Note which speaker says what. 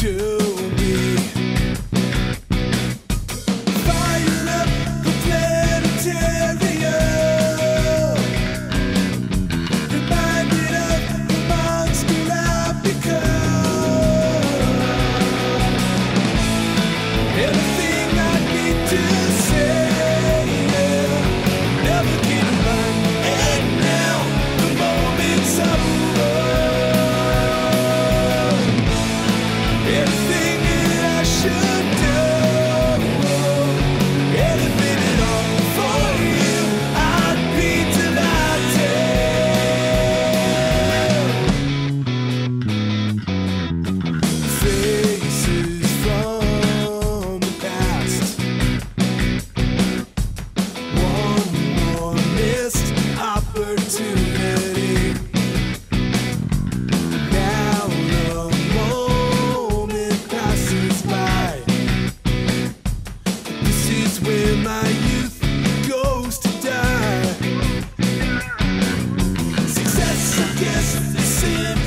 Speaker 1: to Yeah.